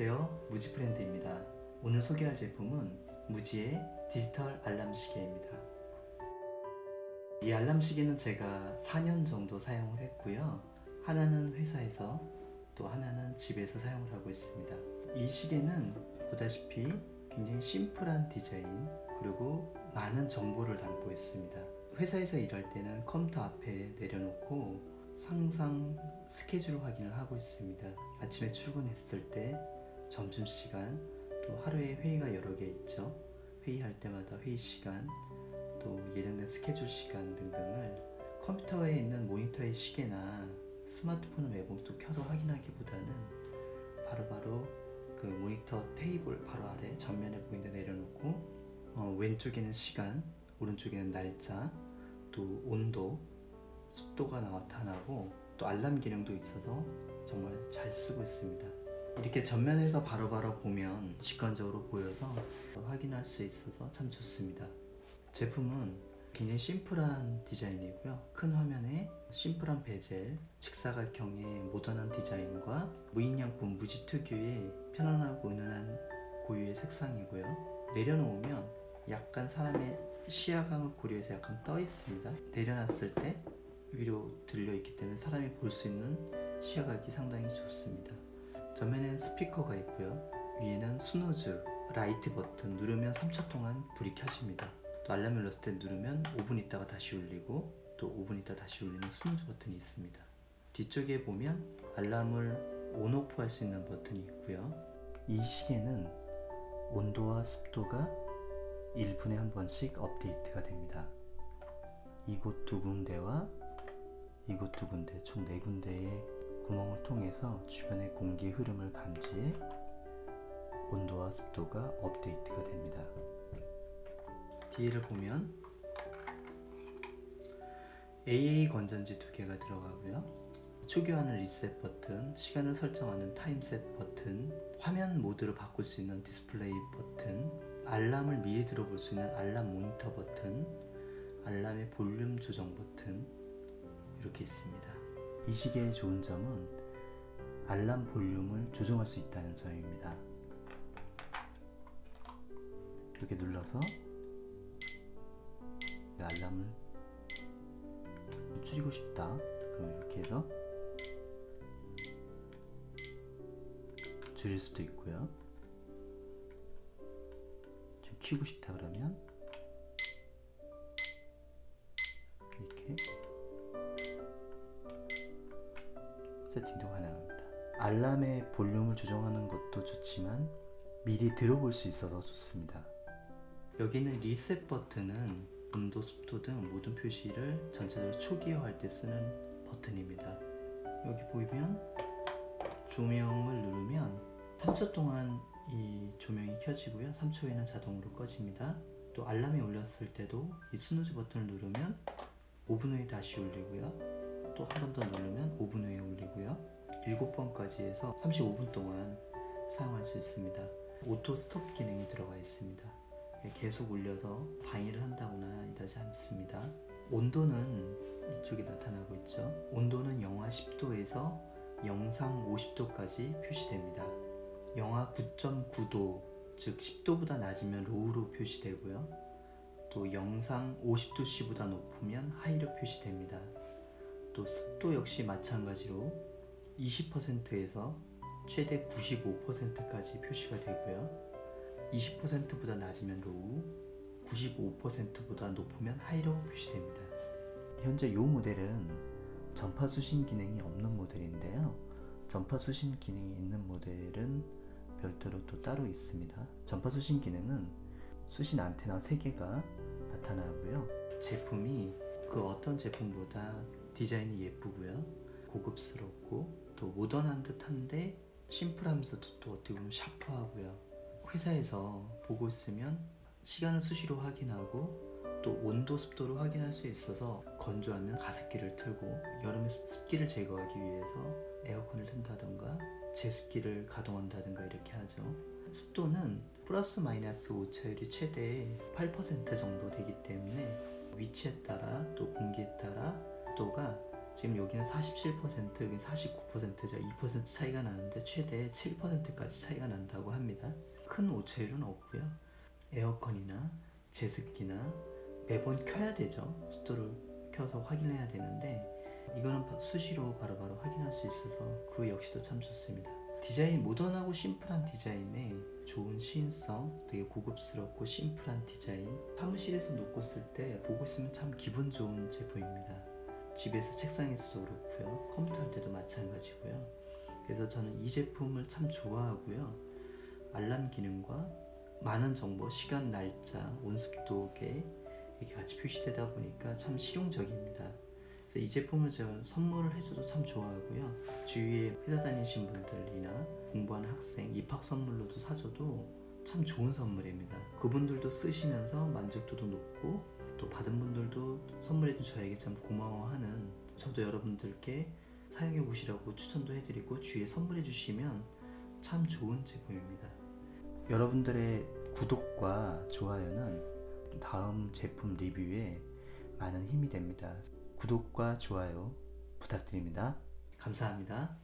안녕하세요. 무지프렌드입니다. 오늘 소개할 제품은 무지의 디지털 알람 시계입니다. 이 알람 시계는 제가 4년 정도 사용을 했고요. 하나는 회사에서 또 하나는 집에서 사용을 하고 있습니다. 이 시계는 보다시피 굉장히 심플한 디자인 그리고 많은 정보를 담고 있습니다. 회사에서 일할 때는 컴퓨터 앞에 내려놓고 항상 스케줄 확인을 하고 있습니다. 아침에 출근했을 때, 점심시간, 또 하루에 회의가 여러 개 있죠. 회의할 때마다 회의 시간, 또 예정된 스케줄 시간 등등을 컴퓨터에 있는 모니터의 시계나 스마트폰 웨봉도 켜서 확인하기보다는 바로바로 그 모니터 테이블 바로 아래 전면에 보이는 데 내려놓고 어, 왼쪽에는 시간, 오른쪽에는 날짜, 또 온도, 습도가 나타나고 또 알람 기능도 있어서 정말 잘 쓰고 있습니다. 이렇게 전면에서 바로바로 바로 보면 직관적으로 보여서 확인할 수 있어서 참 좋습니다. 제품은 굉장히 심플한 디자인이고요. 큰 화면에 심플한 베젤, 직사각형의 모던한 디자인과 무인양품 무지 특유의 편안하고 은은한 고유의 색상이고요. 내려놓으면 약간 사람의 시야감을 고려해서 약간 떠 있습니다. 내려놨을 때 위로 들려 있기 때문에 사람이 볼 수 있는 시야각이 상당히 좋습니다. 전면에는 스피커가 있고요. 위에는 snooze, 라이트 버튼 누르면 3초 동안 불이 켜집니다. 또 알람을 넣었을 때 누르면 5분 있다가 다시 울리고 또 5분 있다 다시 울리는 snooze 버튼이 있습니다. 뒤쪽에 보면 알람을 온오프 할 수 있는 버튼이 있고요. 이 시계는 온도와 습도가 1분에 한 번씩 업데이트가 됩니다. 이곳 두 군데와 이곳 두 군데, 총 네 군데의 구멍을 통해서 주변의 공기 흐름을 감지해 온도와 습도가 업데이트가 됩니다. 뒤를 보면 AA 건전지 두 개가 들어가고요. 초기화하는 리셋 버튼, 시간을 설정하는 time set 버튼, 화면 모드를 바꿀 수 있는 디스플레이 버튼, 알람을 미리 들어볼 수 있는 알람 모니터 버튼, 알람의 볼륨 조정 버튼, 이렇게 있습니다. 이 시계의 좋은 점은 알람 볼륨을 조정할 수 있다는 점입니다. 이렇게 눌러서 알람을 줄이고 싶다. 그럼 이렇게 해서 줄일 수도 있고요. 좀 키우고 싶다 그러면 세팅도 가능합니다. 알람의 볼륨을 조정하는 것도 좋지만 미리 들어볼 수 있어서 좋습니다. 여기는 리셋 버튼은 온도, 습도 등 모든 표시를 전체적으로 초기화할 때 쓰는 버튼입니다. 여기 보이면 조명을 누르면 3초 동안 이 조명이 켜지고요. 3초 후에는 자동으로 꺼집니다. 또 알람이 울렸을 때도 이 스누즈 버튼을 누르면 5분 후에 다시 울리고요. 또 한 번 더 누르면 5분 후에 울리고요. 7번까지 해서 35분 동안 사용할 수 있습니다. auto stop 기능이 들어가 있습니다. 계속 울려서 방해를 한다거나 이러지 않습니다. 온도는 이쪽에 나타나고 있죠. 온도는 영하 10도에서 영상 50도까지 표시됩니다. 영하 9.9도 즉 10도보다 낮으면 low로 표시되고요. 또 영상 50도씨보다 높으면 high로 표시됩니다 또 습도 역시 마찬가지로 20%에서 최대 95%까지 표시가 되고요. 20%보다 낮으면 low, 95%보다 높으면 high로 표시됩니다. 현재 이 모델은 전파 수신 기능이 없는 모델인데요. 전파 수신 기능이 있는 모델은 별도로 또 따로 있습니다. 전파 수신 기능은 수신 안테나 3개가 나타나고요. 제품이 그 어떤 제품보다 디자인이 예쁘고요. 고급스럽고 또 모던한 듯한데 심플하면서도 또 어떻게 보면 샤프하고요. 회사에서 보고 있으면 시간을 수시로 확인하고 또 온도 습도를 확인할 수 있어서 건조하면 가습기를 틀고 여름에 습기를 제거하기 위해서 에어컨을 튼다던가 제습기를 가동한다든가 이렇게 하죠. 습도는 플러스 마이너스 오차율이 최대 8% 정도 되기 때문에 위치에 따라 또 공기에 따라 습도가 지금 여기는 47% 여기는 49%죠 2% 차이가 나는데 최대 7%까지 차이가 난다고 합니다. 큰 오차율은 없고요. 에어컨이나 제습기나 매번 켜야 되죠. 습도를 켜서 확인해야 되는데 이거는 바- 수시로 바로 바로 확인할 수 있어서 그 역시도 참 좋습니다. 디자인 모던하고 심플한 디자인에 좋은 시인성 되게 고급스럽고 심플한 디자인 사무실에서 놓고 쓸 때 보고 있으면 참 기분 좋은 제품입니다 집에서 책상에서도 그렇고요. 컴퓨터 할 때도 마찬가지고요. 그래서 저는 이 제품을 참 좋아하고요. 알람 기능과 많은 정보 시간 날짜 온습도계 이렇게 같이 표시되다 보니까 참 실용적입니다. 그래서 이 제품을 제가 선물을 해줘도 참 좋아하고요. 주위에 회사 다니신 분들이나 공부하는 학생 입학 선물로도 사줘도 참 좋은 선물입니다. 그분들도 쓰시면서 만족도도 높고 또 받은 분들도 선물해준 저에게 참 고마워하는 저도 여러분들께 사용해 보시라고 추천도 해드리고 주위에 선물해 주시면 참 좋은 제품입니다. 여러분들의 구독과 좋아요는 다음 제품 리뷰에 많은 힘이 됩니다. 구독과 좋아요 부탁드립니다. 감사합니다.